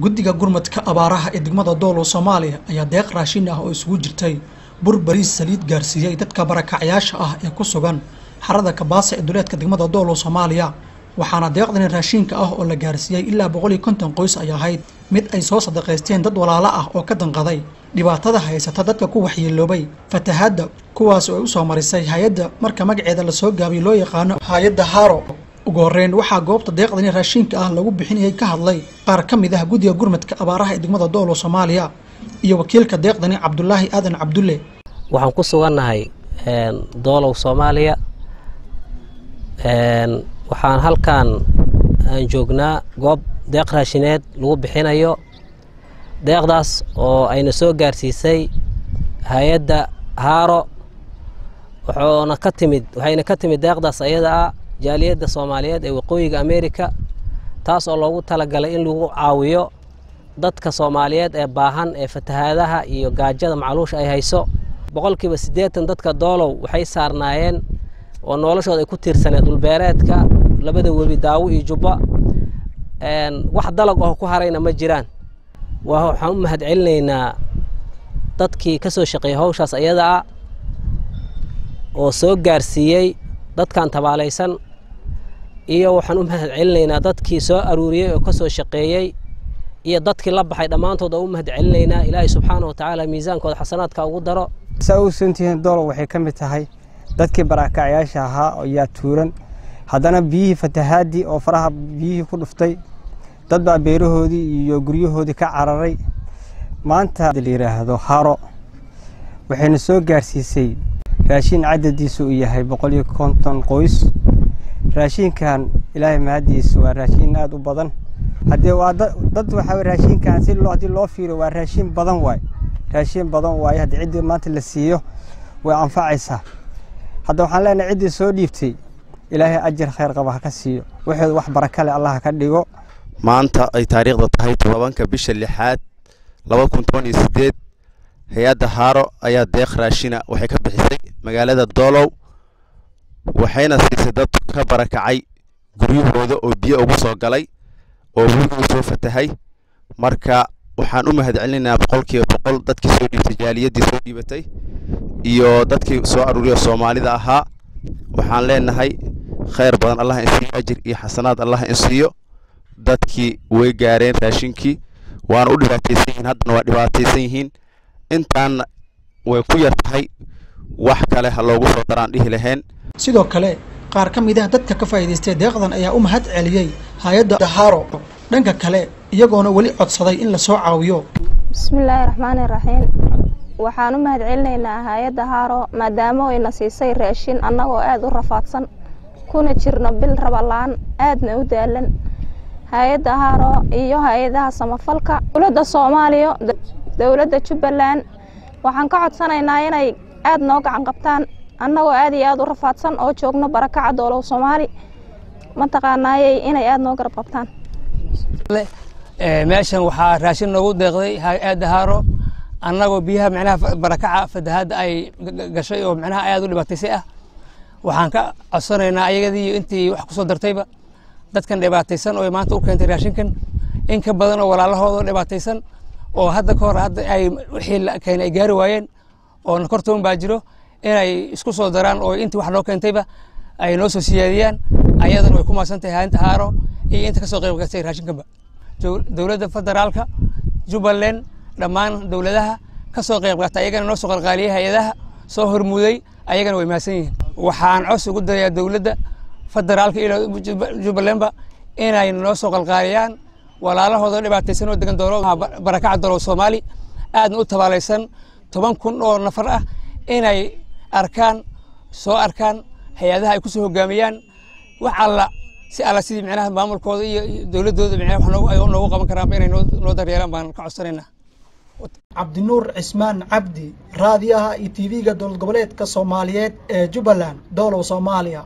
guddiga gurmadka abaaraha ee degmada doolow soomaaliya ayaa deeq raashin ah oo isugu jirtay. Bur bariis saliid gaarsiiyey dadka barakacyaasha ah ee ku sugan xarada kabaasa ee duleedka degmada doolow soomaaliya. Waxaana deeqdani raashinka ah oo la gaarsiiyey ilaa boqol iyo konton qoys ay ahayd. Mid ay soo sadaqaysteen dad walaalo ah oo ka danqaday. Dhibaatada haysata dadka ku waxyeeloobay fatahaadda kuwaas oo ay u soo marisay hay'adda marka magaceeda la soo gaabiyo loo yaqaano hay'adda haaro ugu horreyn waxaa goobta deeqdani raashinka ah lagu bixinayay ka hadlay qaar ka mid ah guddiga gurmadka abaaraha ee degmada doolow soomaaliya iyo wakiilka deeqdani cabdulaahi aadan cabdulle. Waxaan ku sugannahay doolow soomaaliya. Waxaan halkan aan joognaa goob deeq raashineed lagu bixinayo. Deeqdaas oo ayna soo gaarsiisay hay'adda haaro wuxuuna ka timid waxayna ka timid deeqdaas ayada ah jaaliyadda soomaaliyeed ee waqooyiga amerika taas oo loogu talagalay in lagu caawiyo dadka soomaaliyeed ee baahan ee fatahaadaha iyo gaajada macluusha ay hayso. Boqolkiiba siddeetan dadka doolow waxay saarnaayeen oo noloshooda ay ku tiirsaneed dhulbeereedka labada webi daawo iyo jubba wax dalag oo ku harayna ma jiraan. Waxaan u mahad celinaynaa dadkii ka soo shaqeeyey hawshaas ayada ah oo soo gaarsiiyey dadkan tabaalaysan iyo waxaan u mahad celinaynaa dadkii soo aruuriyey oo ka soo shaqeeyey iyo dadkii la baxay dhammaantood oo u mahad celinaynaa ilaahay subxaana wa tacaala miisaankooda xasanaadka ugu daro. Saa u doolow waxay ka mid tahay dadkii barakacyaasha ahaa ayaa tuuran. Haddana biyihii fatahaadii oo faraha biyihii ku dhuftay dad baa beerahoodii iyo guryahoodii ka cararay. Maanta la yidhaahdo haro waxayna soo gaarsiisay raashin cadadiisu uu yahay boqol iyo konton qoys raashinkan ilaahay mahadiisa waa raashin aada u badan. Haddee waa dad waxaa raashinkan si haddii loo fiiriyo waa raashin badan waay. Raashin badan waaye haddii ciddii maanta la siiyo way anfacaysaa. Hadda waxaan leenahay ciddii soo dhiibtay ilaahay ajar khayr qaba ha ka siiyo. Waxooda wax baraka leh allah ka dhigo. Maanta ay taariikhda tahay todobanka bisha lixaad laba kun toban iyo sideed hay'adda haaro ayaa deeq raashina waxay ka bixisay magaalada doolow waxayna siisay dad ka barakacay guryahooda oo biyo ugu soo galay oo weligu soo fatahay. Marka waxaan u mahad celinaynaa boqolkiiba boqol dadkii soo dhiibtay jaaliyaddii soo dhiibatay iyo dadkii soo aruuriyo soomaalida ahaa. Waxaan leenahay khayr badan allah in siiyo ajir iyo xasanaad allah in siiyo. Dadkii way gaareen raashinkii waana u dhibaataysan yihiin haddana waa dhibaataysan yihiin. Intaanna way ku yar tahay wax kale ha loogu soo daraan dhihi lahayn. Sidoo kale qaar ka mid ah dadka ka faa'iidaystay deeqdan ayaa u mahad celiyey hay'adda haaro dhanka kale iyagoona weli codsaday in la soo caawiyo. Bismillaahi raxmaani raxiim waxaan u mahad celinaynaa hay'adda haaro maadaama ayna siisay raashin annagoo aada u rafaadsan kuna jirno bil rabalaan aadna u daalan. Hay'adda haaro iyo hay'adaha samafalka dowladda soomaaliya dowladda jubbaland waxaan ka codsanaynaa inay aada noo gacan qabtaan. Annagoo aad iyo aada u rafaadsan oo joogno barakaca doolow soomaali. Mataqaanaayey inay aada noo garab qabtaan? Meeshan waxaa raashin noogu deeqday hay'adda haaro annagoo biyaha micnaha barakaca fatahaadda ay gashay oo micnaha aada u dhibaataysay ah. Waxaan ka codsanaynaa ayagadii intii wax ku soo dartayba. Dadkan dhibaataysan oo maanta u keentay raashinkan. In ka badan oo walaalahooda dhibaataysan. Oo hadda ka hor hadda ay wixii keenay ay gaari waayeen oo nakortoon baa jiro inay isku soo daraan oo intii wax loo keentayba ay noo soo siyaadiyaan ayadana way ku maadsan tahay haanta haaro iyo inta ka soo qayb gasay raashinkanba dowladda federaalka jubbaland dhammaan dowladaha ka soo qayb qaata ayagana noo soo qalqaaliyay hay'adaha soo hormuuday ayagana way mahadsan yihiin. Waxaan cos ugu darayaa dowladda federaalka iyo jubbalandba inay noo soo qalqaaliyaan walaalahooda dhibaataysan oo degan doolo barakaca doolow soomaali aadna u tabaalaysan toban kun oo nafar ah inay arkaan soo arkaan hay'adaha ay ku soo hogaamiyaan wax alla si alla sidii micnaha maamulkooda iyo dowladdooda micnaha wax noogu qaban karaanba inay noo daryeelaan baan ka codsanaynaa. Cabdinuur cismaan cabdi raadiyaha iyo tv-ga dowlad goboleedka soomaaliyeed ee jubbaland doolow soomaaliya